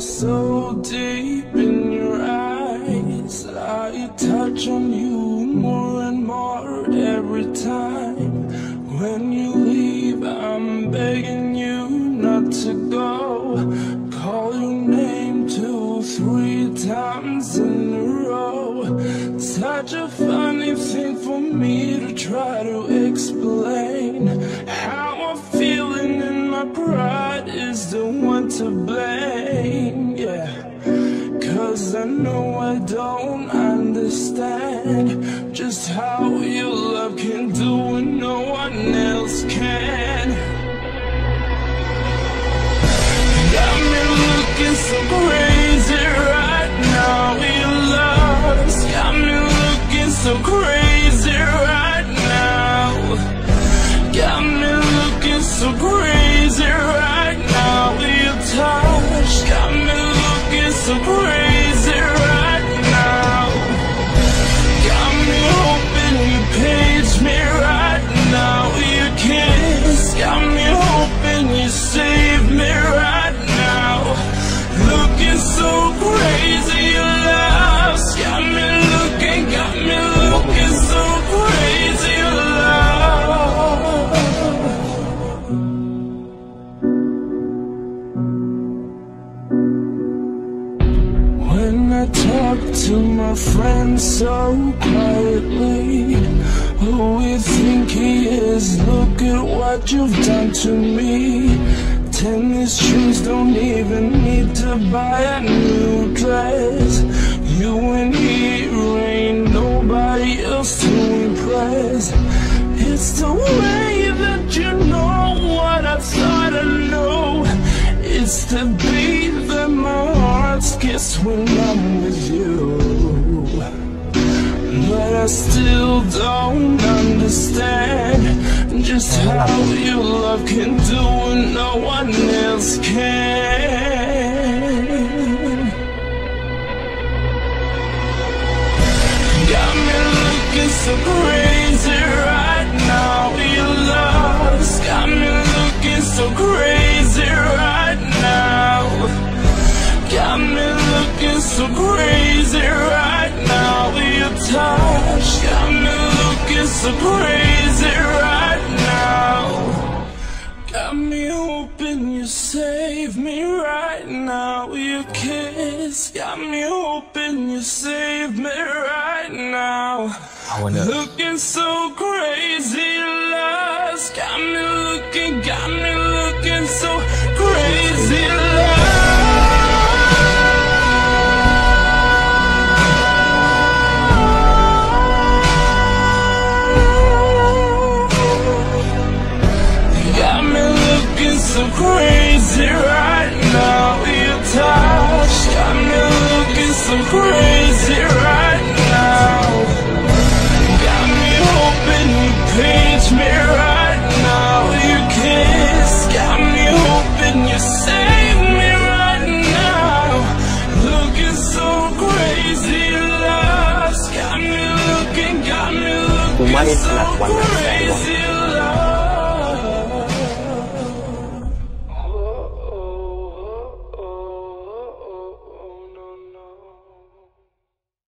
so deep in your eyes. I touch on you more and more every time. When you leave, I'm begging you not to go. Call your name two, three times in a row. Such a funny thing for me to try to explain. I know I don't understand just how your love can do what no one else can. Got me looking so crazy right now. Your love's got me looking so crazy right now. Got me looking so crazy to my friends so quietly Who we think he is, look at what you've done to me. Tennis shoes don't even need to buy a new dress. You and he ain't nobody else to impress. It's the way that you know what I thought I know. It's the beat that my heart skips when I'm still don't understand Just how your love can do what no one else can Got me looking so crazy right now. Your love's got me looking so crazy right now. Got me looking so crazy right so crazy right now. Got me hoping you save me right now. Your kiss got me hoping you save me right now. I wanna Looking so crazy, lost. Got me looking, got me I'm crazy right now. You touch, got me looking so crazy right now. Got me hoping you paint me right now. You kiss. Got me hoping you save me right now. Looking so crazy lost Got me looking, got me looking so crazy